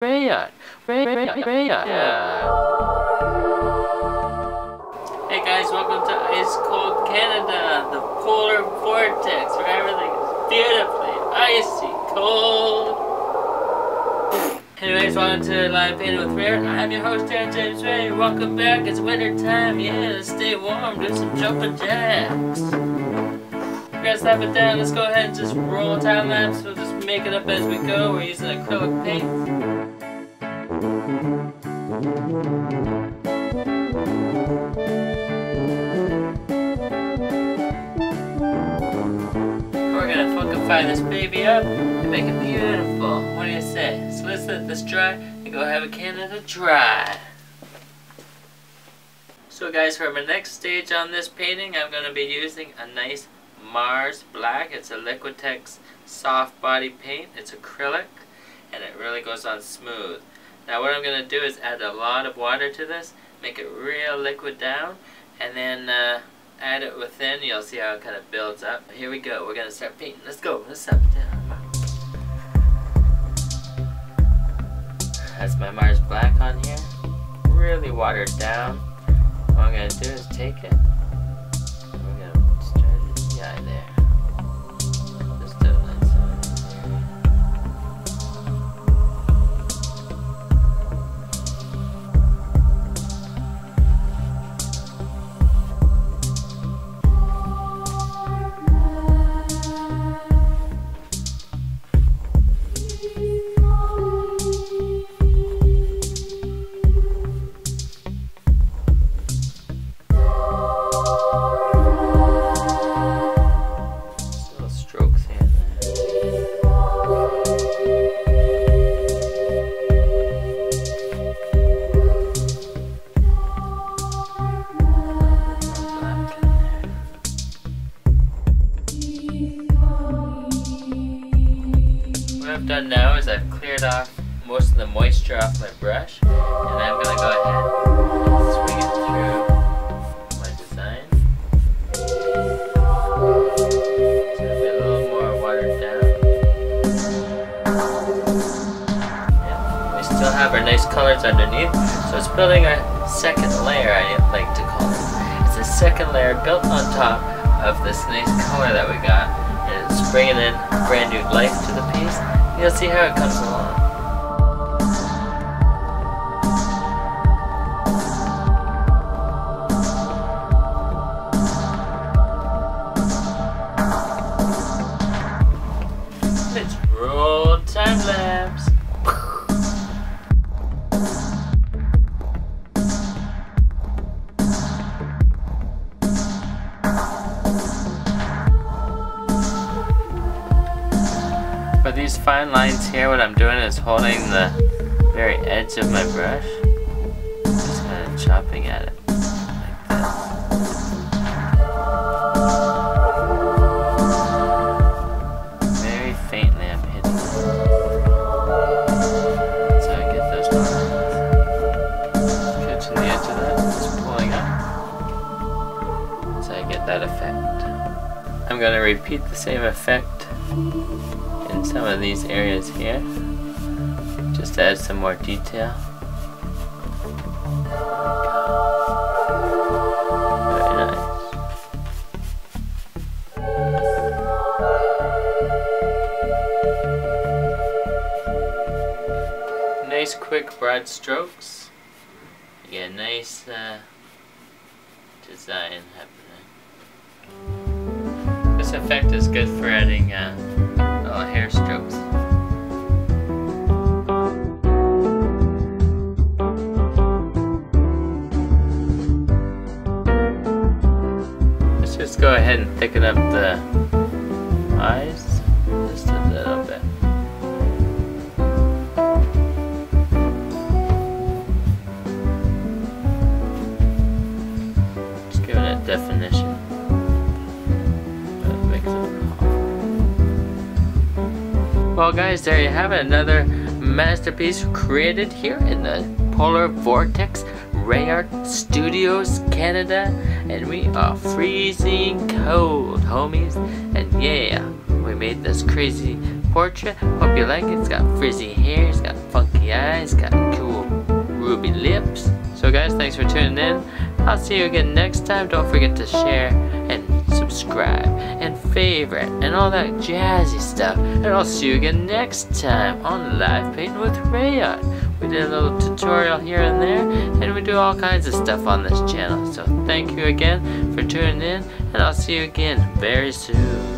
Hey guys, welcome to Ice Cold Canada, the polar vortex where everything is beautifully icy cold. Anyways, welcome to Live Painting with RAEART. I'm your host, Darren James Rae. Welcome back. It's winter time. Yeah, stay warm. Do some jumping jacks. You guys have it down. Let's go ahead and just roll time lapse. We'll just make it up as we go. We're using acrylic paint. We're gonna funkify this baby up and make it beautiful. What do you say? So let's let this dry and go have a Canada Dry. So guys, for my next stage on this painting, I'm going to be using a nice Mars Black. It's a Liquitex soft body paint. It's acrylic and it really goes on smooth. Now what I'm going to do is add a lot of water to this, make it real liquid down, and then uh, add it within. You'll see how it kind of builds up. Here we go. We're going to start painting. Let's go. Let's step down. That's my Mars Black on here. Really watered down. What I'm going to do is take it. Done now is I've cleared off most of the moisture off my brush, and I'm gonna go ahead and swing it through my design. It's a little more watered down. We still have our nice colors underneath, so it's building a second layer, I like to call it. It's a second layer built on top of this nice color that we got, and it's bringing in brand new life to the piece. You'll see how it comes along. Let's these fine lines here, what I'm doing is holding the very edge of my brush. Just kind of chopping at it like this. Very faintly I'm hitting it. So I get those lines. Catching the edge of that, just pulling up. So I get that effect. I'm going to repeat the same effect in some of these areas here. Just to add some more detail. Nice. Quick broad strokes. You get a nice uh, design happening. This effect is good for adding uh, hair strokes. Let's just go ahead and thicken up the eyes Well guys, there you have it, another masterpiece created here in the Polar Vortex RAEART Studios, Canada, and we are freezing cold, homies. And yeah, we made this crazy portrait. Hope you like it. It's got frizzy hair, it's got funky eyes. eyes, got cool ruby lips. So guys, thanks for tuning in. I'll see you again next time. Don't forget to share and subscribe and favorite and all that jazzy stuff. And I'll see you again next time on Live Painting with RAEART. We did a little tutorial here and there and we do all kinds of stuff on this channel. So thank you again for tuning in and I'll see you again very soon.